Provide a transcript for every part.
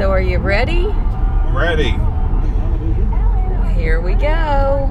So are you ready? Ready. Here we go.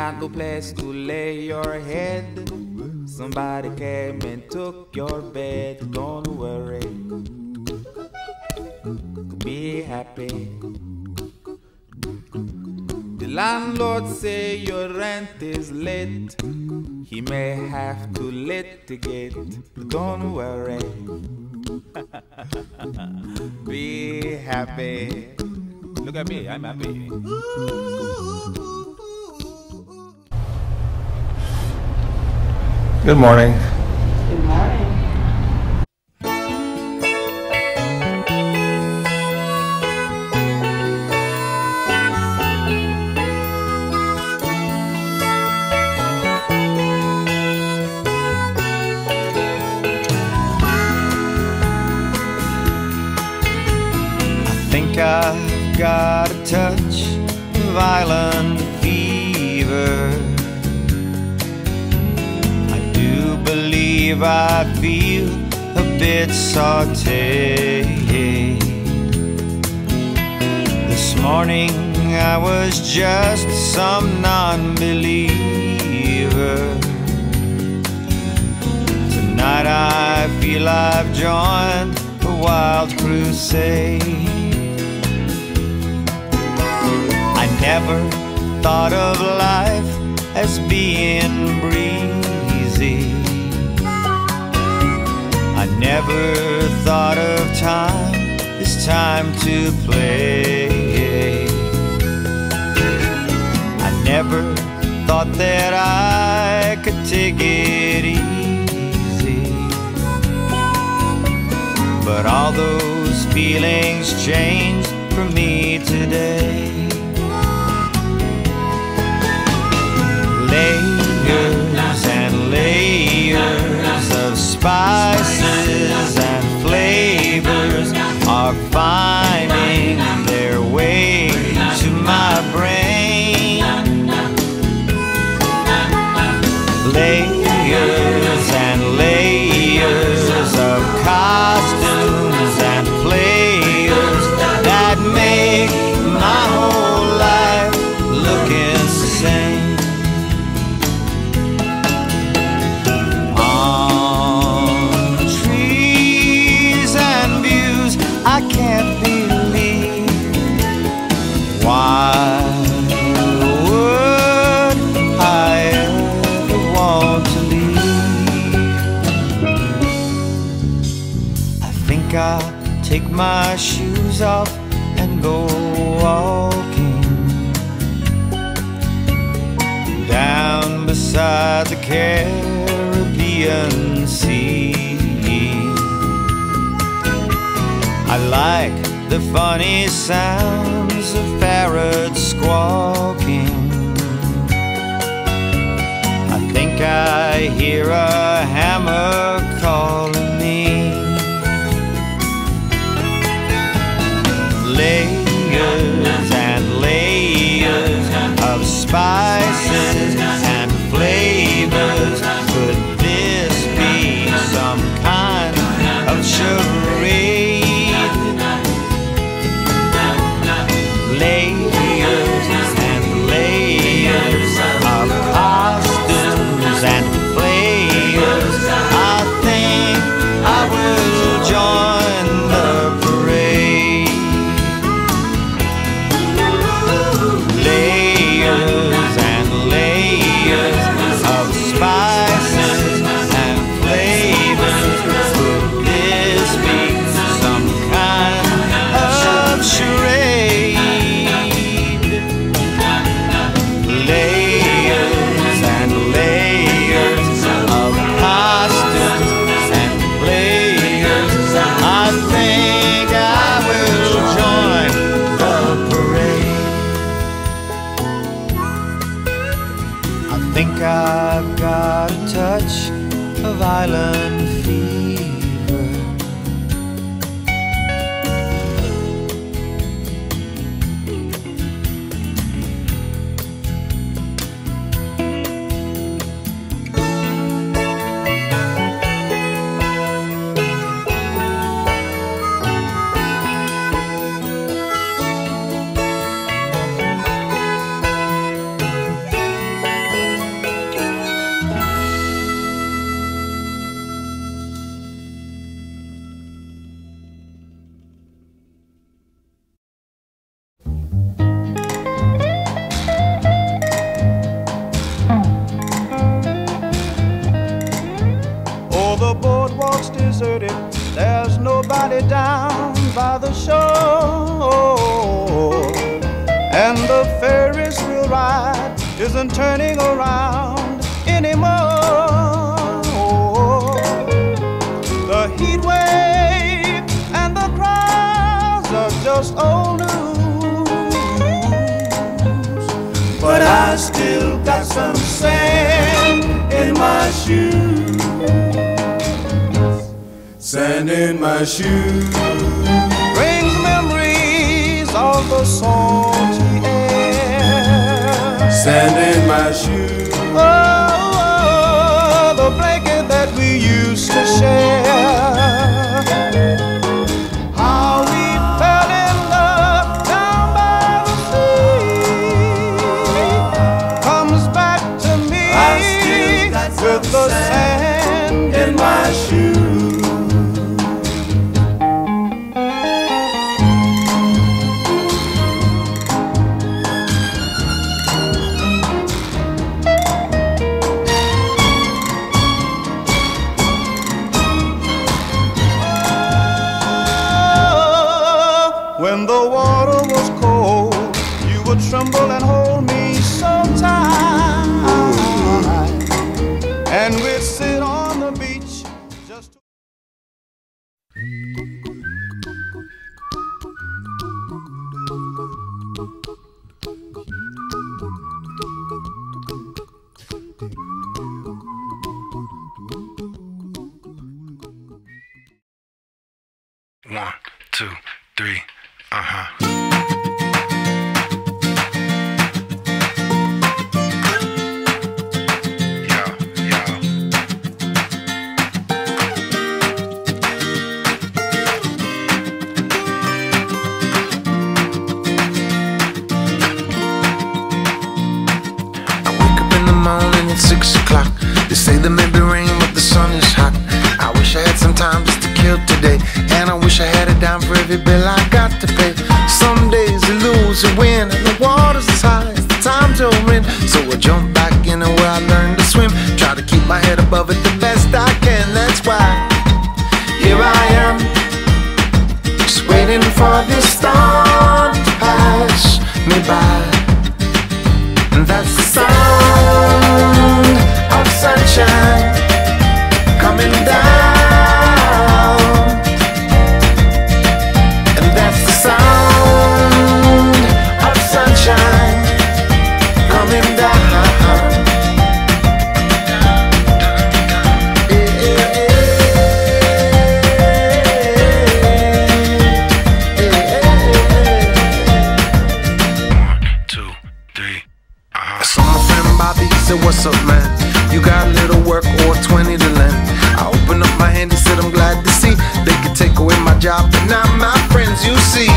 Got no place to lay your head. Somebody came and took your bed. Don't worry. Be happy. The landlord say your rent is late. He may have to litigate. Don't worry. Be happy. Look at me, I'm happy. Good morning. Good morning. I think I've got a touch of violent fever. Believe I feel a bit sauteed. This morning I was just some non believer. Tonight I feel I've joined a wild crusade. I never thought of life as being breezy. Never thought of time it's time to play. I never thought that I could take it easy. But all those feelings changed for me today. Layers and layers of spices my shoes off and go walking down beside the Caribbean Sea. I like the funny sounds of parrots squawking. I think I hear a hammer down by the shore. And the Ferris wheel ride isn't turning around anymore. The heat wave and the crowds are just old news. But I still got some sand in my shoes. Sand in my shoes brings memories of the salty air. Sand in my shoes. Oh, oh the blanket that we used to share. When the water was cold, you would tremble and hold me so tight. And we'd sit on the beach just to One, two, three, uh huh. Yeah, yeah. I wake up in the morning at six o'clock. They say there may be rain, but the sun is hot. I wish I had some time just to kill today. And I wish I had it down for every bill I got to pay. Some days you lose, you win, and the water's as high as the time to win. So I jump back in where I learned to swim. Try to keep my head above it the best I can. That's why here I am, just waiting for this storm to pass me by. Work or 20 to lend. I opened up my hand and said, I'm glad to see they could take away my job, but not my friends, you see.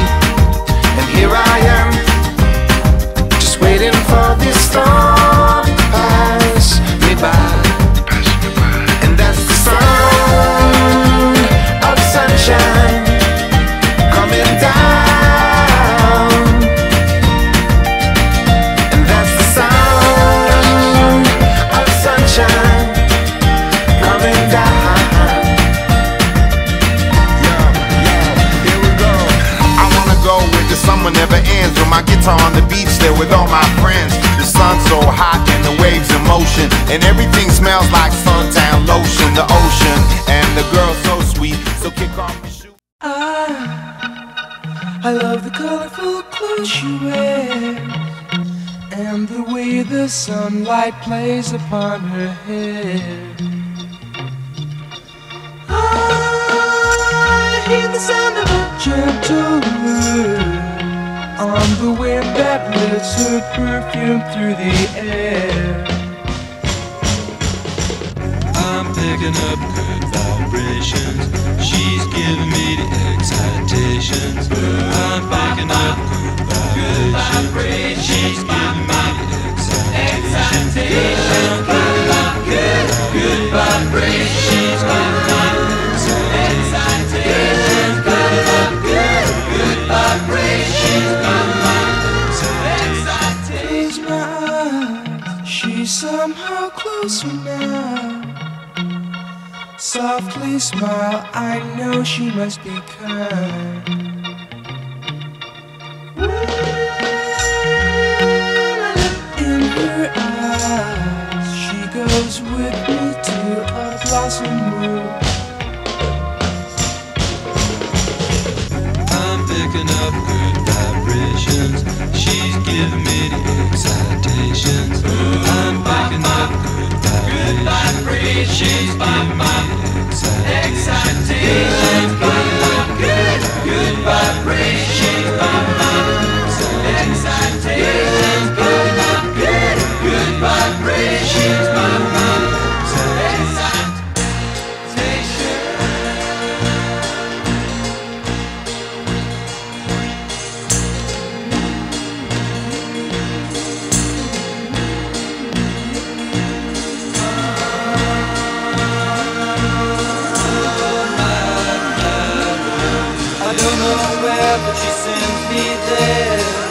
Hot and the waves in motion. And everything smells like suntan lotion. The ocean and the girl so sweet. So kick off your shoes. Ah, I love the colorful clothes she wears and the way the sunlight plays upon her hair. Ah, I hear the sound of a gentle word on the wind that lifts her perfume through the air. I'm picking up good vibrations. She's giving me the excitations. I'm picking up good vibrations. She's giving me smile, I know she must be kind. Sends me there.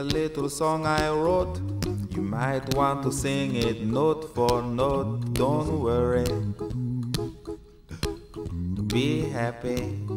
A little song I wrote. You might want to sing it note for note, don't worry. Be happy.